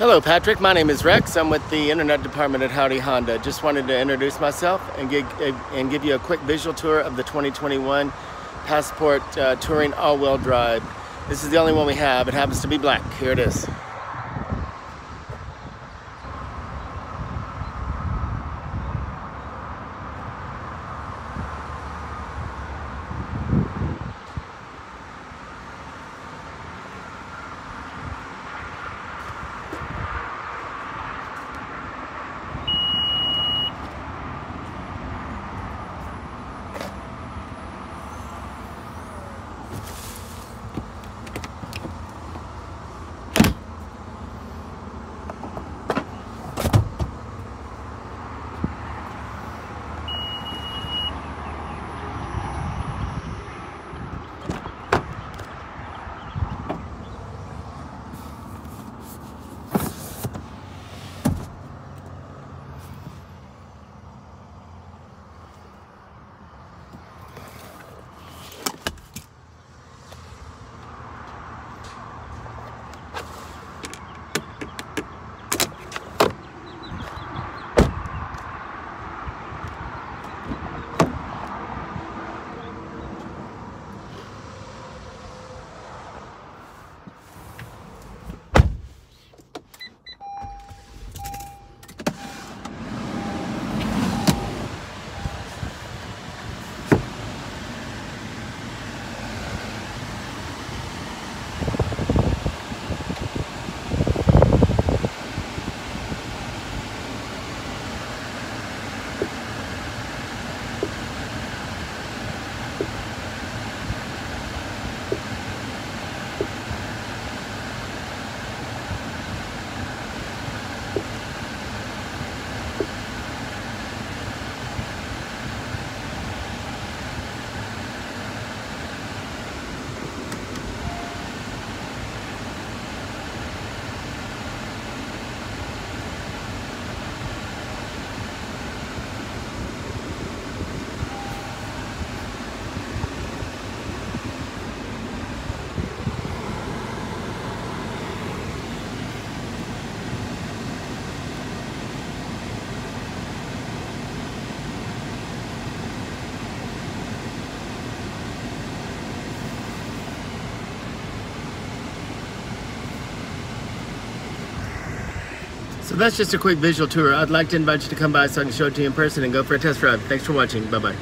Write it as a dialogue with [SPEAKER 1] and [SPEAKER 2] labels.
[SPEAKER 1] Hello, Patrick. My name is Rex. I'm with the Internet Department at Howdy Honda. Just wanted to introduce myself and give, and give you a quick visual tour of the 2021 Passport uh, Touring All-Wheel Drive. This is the only one we have. It happens to be black. Here it is. So that's just a quick visual tour. I'd like to invite you to come by so I can show it to you in person and go for a test drive. Thanks for watching. Bye-bye.